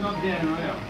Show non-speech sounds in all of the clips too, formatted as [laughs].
Not there, no, yeah.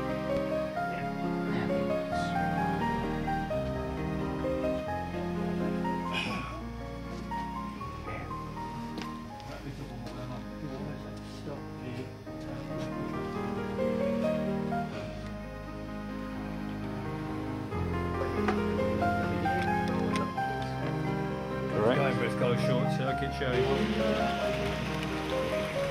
Going for got a short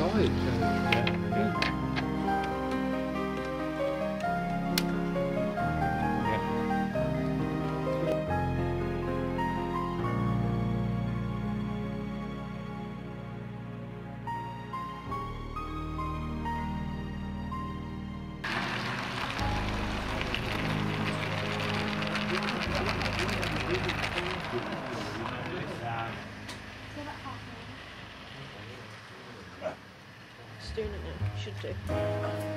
territory. Should do.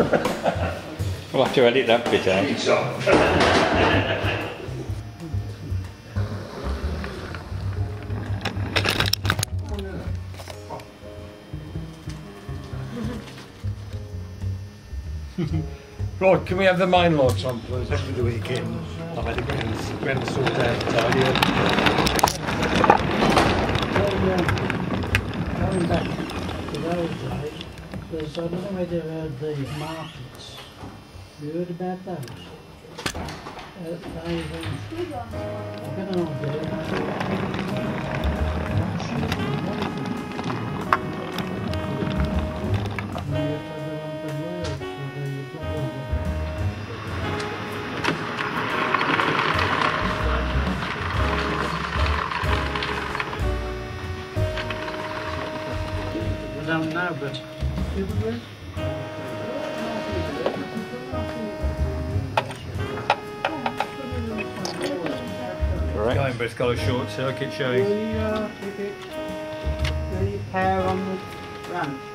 [laughs] We'll have to edit that bit out. Right, can we have the main lights on, please? After the weekend. I've had a grand, grand sort out tidy up. Going back to those days, there's, I don't know whether you heard the markets. You heard about those? Uh, they, um, I've got an idea. And you have to go on the road, so they- you've got to- I don't know, but. Correct. Going, but it's got a short circuit showing. The, uh, the, the pair on the ranch.